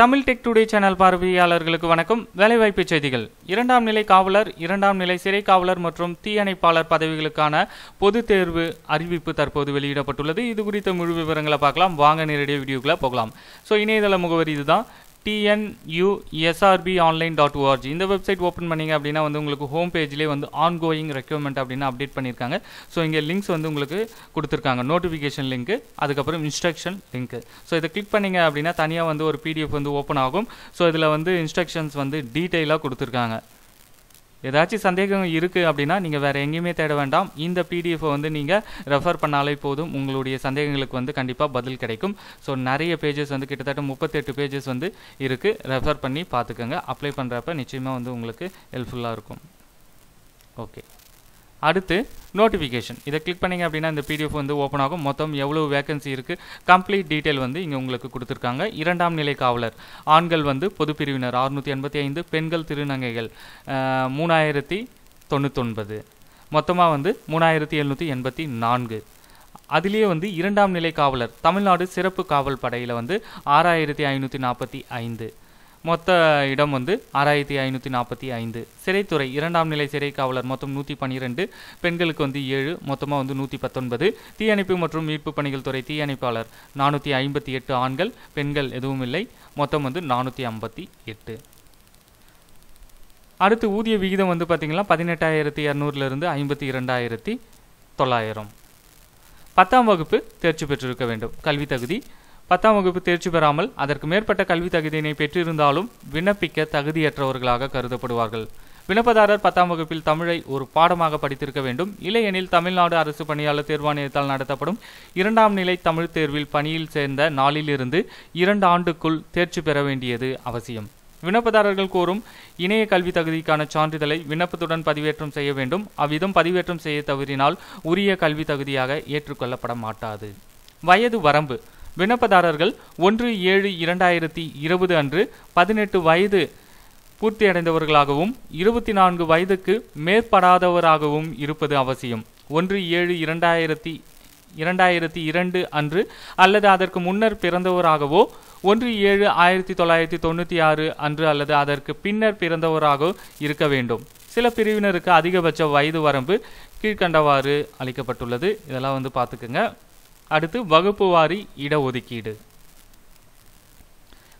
Tamil tech today channel பார்வையாளர்களுக்கு வணக்கம். வேலைவாய்ப்பு செய்திகள். இரண்டாம் நிலை காவலர் இரண்டாம் நிலை சிறை காவலர் மற்றும் தீயணைப்பாளர் பதவிகளுக்கான பொதுத் தேர்வு அறிவிப்பு தற்போது வெளியிடப்பட்டுள்ளது. இது குறித்த முழு விவரங்களை பார்க்கலாம். வாங்க நேரடியாக வீடியோக்களை போகலாம். ஸோ இணையதள முகவரி இதுதான். டிஎன்யூஎஸ்ஆர்பி ஆன்லைன் டாட் ஓஆர்ஜி இந்த வெப்சைட் ஓப்பன் பண்ணீங்க அப்படின்னா வந்து உங்களுக்கு ஹோம் பேஜ்லேயே வந்து ஆன்கோயிங் ரெக்யூர்மெண்ட் அப்படின்னு அப்டேட் பண்ணியிருக்காங்க. ஸோ இங்கே லிங்க்ஸ் வந்து உங்களுக்கு கொடுத்துருக்காங்க. நோட்டிஃபிகேஷன் லிங்க்கு அதுக்கப்புறம் இன்ஸ்ட்ரக்ஷன் லிங்க்கு ஸோ இதை கிளிக் பண்ணீங்க அப்படின்னா தனியாக வந்து ஒரு பிடிஎஃப் வந்து ஓப்பன் ஆகும். ஸோ இதில் வந்து இன்ஸ்ட்ரக்ஷன்ஸ் வந்து டீட்டெயிலாக கொடுத்துருக்காங்க. ஏதாச்சும் சந்தேகம் இருக்குது அப்படின்னா நீங்கள் வேறு எங்கேயுமே தேட வேண்டாம். இந்த பிடிஎஃபை வந்து நீங்கள் ரெஃபர் பண்ணாலே போதும். உங்களுடைய சந்தேகங்களுக்கு வந்து கண்டிப்பாக பதில் கிடைக்கும். ஸோ நிறைய பேஜஸ் வந்து கிட்டத்தட்ட முப்பத்தெட்டு பேஜஸ் வந்து இருக்குது ரெஃபர் பண்ணி பார்த்துக்கோங்க. அப்ளை பண்ணுறப்ப நிச்சயமாக வந்து உங்களுக்கு ஹெல்ப்ஃபுல்லாக இருக்கும். ஓகே அடுத்து நோட்டிஃபிகேஷன் இதை கிளிக் பண்ணிங்க அப்படின்னா இந்த பிடிஎஃப் வந்து ஓப்பன் ஆகும். மொத்தம் எவ்வளோ வேகன்சி இருக்குது கம்ப்ளீட் டீட்டெயில் வந்து இங்கே உங்களுக்கு கொடுத்துருக்காங்க. இரண்டாம் நிலை காவலர். ஆண்கள் வந்து பொதுப்பிரிவினர் அறுநூற்றி எண்பத்தி ஐந்து பெண்கள் திருநங்கைகள். மூணாயிரத்தி தொண்ணூத்தொன்பது. மொத்தமாக வந்து மூணாயிரத்தி எழுநூற்றி எண்பத்தி நான்கு. அதுலேயே வந்து இரண்டாம் நிலை காவலர். தமிழ்நாடு சிறப்பு காவல் படையில் வந்து ஆறாயிரத்தி ஐநூற்றி நாற்பத்தி ஐந்து. மொத்த இடம் வந்து ஆறாயிரத்தி ஐநூற்றி நாற்பத்தி ஐந்து. சிறைத்துறை இரண்டாம் நிலை சிறை காவலர் மொத்தம் நூற்றி பன்னிரெண்டு பெண்களுக்கு வந்து ஏழு மொத்தமாக வந்து நூற்றி பத்தொன்பது. தீயணைப்பு மற்றும் மீட்பு பணிகள் துறை தீயணைப்பாளர் நானூற்றி ஐம்பத்தி எட்டு ஆண்கள் பெண்கள் எதுவும் இல்லை மொத்தம் வந்து நானூற்றி ஐம்பத்தி எட்டு. அடுத்து ஊதிய விகிதம் வந்து பார்த்திங்கன்னா பதினெட்டாயிரத்தி இரநூறுலேருந்து ஐம்பத்தி இரண்டாயிரத்தி தொள்ளாயிரம். பத்தாம் வகுப்பு தேர்ச்சி பெற்றிருக்க வேண்டும். கல்வி தகுதி பத்தாம் வகுப்பு தேர்ச்சி பெறாமல் அதற்கு மேற்பட்ட கல்வி தகுதியினை பெற்றிருந்தாலும் விண்ணப்பிக்க தகுதியற்றவர்களாக கருதப்படுவார்கள். விண்ணப்பதாரர் பத்தாம் வகுப்பில் தமிழை ஒரு பாடமாக படித்திருக்க வேண்டும். இல்லையெனில் தமிழ்நாடு அரசு பணியாளர் தேர்வாணையத்தால் நடத்தப்படும் இரண்டாம் நிலை தமிழ் தேர்வில் பணியில் சேர்ந்த நாளிலிருந்து இரண்டு ஆண்டுக்குள் தேர்ச்சி பெற வேண்டியது அவசியம். விண்ணப்பதாரர்கள் கோரும் இணைய கல்வி தகுதிக்கான சான்றிதழை விண்ணப்பத்துடன் பதிவேற்றம் செய்ய வேண்டும். அவ்விதம் பதிவேற்றம் செய்ய தவறினால் உரிய கல்வி தகுதியாக ஏற்றுக்கொள்ளப்பட மாட்டாது. வயது வரம்பு. விண்ணப்பதாரர்கள் ஒன்று ஏழு இரண்டாயிரத்தி இருபது அன்று பதினெட்டு வயது பூர்த்தியடைந்தவர்களாகவும் இருபத்தி நான்கு வயதுக்கு மேற்படாதவராகவும் இருப்பது அவசியம். ஒன்று ஏழு இரண்டாயிரத்தி இரண்டாயிரத்தி இரண்டு அன்று அல்லது அதற்கு முன்னர் பிறந்தவராகவோ ஒன்று ஏழு ஆயிரத்தி தொள்ளாயிரத்தி தொண்ணூற்றி ஆறு அன்று அல்லது அதற்கு பின்னர் பிறந்தவராக இருக்க வேண்டும். சில பிரிவினருக்கு அதிகபட்ச வயது வரம்பு கீழ்க்கண்டவாறு அளிக்கப்பட்டுள்ளது. இதெல்லாம் வந்து பார்த்துக்குங்க. அடுத்து வகுப்பு வாரி இடஒதுக்கீடு.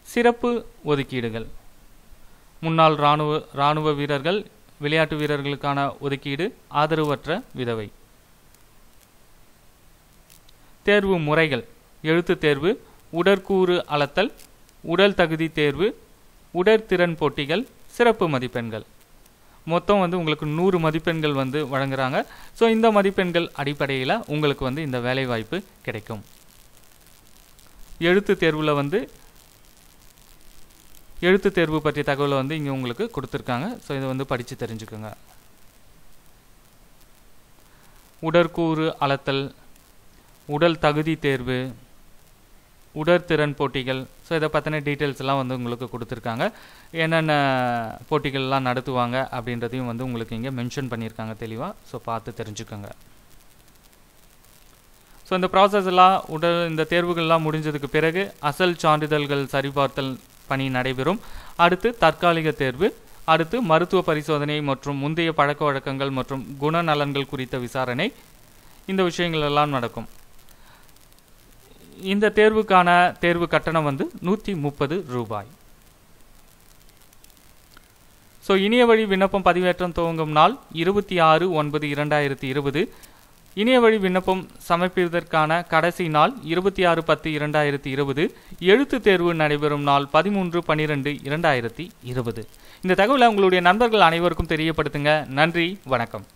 சிறப்பு ஒதுக்கீடுகள். முன்னாள் இராணுவ இராணுவ வீரர்கள் விளையாட்டு வீரர்களுக்கான ஒதுக்கீடு ஆதரவற்ற விதவை. தேர்வு முறைகள். எழுத்து தேர்வு உடற்கூறு அளத்தல் உடல் தகுதி தேர்வு உடற்திறன் போட்டிகள் சிறப்பு மதிப்பெண்கள். மொத்தம் வந்து உங்களுக்கு நூறு மதிப்பெண்கள் வந்து வழங்குறாங்க. ஸோ இந்த மதிப்பெண்கள் அடிப்படையில் உங்களுக்கு வந்து இந்த வேலைவாய்ப்பு கிடைக்கும். எழுத்து தேர்வில் வந்து எழுத்து தேர்வு பற்றிய தகவலை வந்து இங்கே உங்களுக்கு கொடுத்துருக்காங்க. ஸோ இதை வந்து படித்து தெரிஞ்சுக்கோங்க. உடற்கூறு அளத்தல் உடல் தகுதி தேர்வு உடற்திறன் போட்டிகள் ஸோ இதை பற்றின டீட்டெயில்ஸ் எல்லாம் வந்து உங்களுக்கு கொடுத்துருக்காங்க. என்னென்ன போட்டிகள்லாம் நடத்துவாங்க அப்படின்றதையும் வந்து உங்களுக்கு இங்கே மென்ஷன் பண்ணியிருக்காங்க தெளிவாக ஸோ பார்த்து தெரிஞ்சுக்கோங்க. ஸோ இந்த ப்ராசஸ் எல்லாம் உடல் இந்த தேர்வுகள்லாம் முடிஞ்சதுக்கு பிறகு அசல் சான்றிதழ்கள் சரிபார்த்தல் பணி நடைபெறும். அடுத்து தற்காலிக தேர்வு அடுத்து மருத்துவ பரிசோதனை மற்றும் முந்தைய பழக்க வழக்கங்கள் மற்றும் குணநலன்கள் குறித்த விசாரணை. இந்த விஷயங்கள் எல்லாம் நடக்கும். இந்த தேர்வுக்கான தேர்வு கட்டணம் வந்து நூற்றி முப்பது ரூபாய். ஸோ இணைய வழி விண்ணப்பம் பதிவேற்றம் துவங்கும் நாள் இருபத்தி ஆறு ஒன்பது இரண்டாயிரத்தி இருபது. இணைய வழி விண்ணப்பம் சமர்ப்பிப்பதற்கான கடைசி நாள் இருபத்தி ஆறு பத்து இரண்டாயிரத்தி இருபது. எழுத்து தேர்வு நடைபெறும் நாள் பதிமூன்று பன்னிரெண்டு இரண்டாயிரத்தி இருபது. இந்த தகவலை உங்களுடைய நண்பர்கள் அனைவருக்கும் தெரியப்படுத்துங்க. நன்றி வணக்கம்.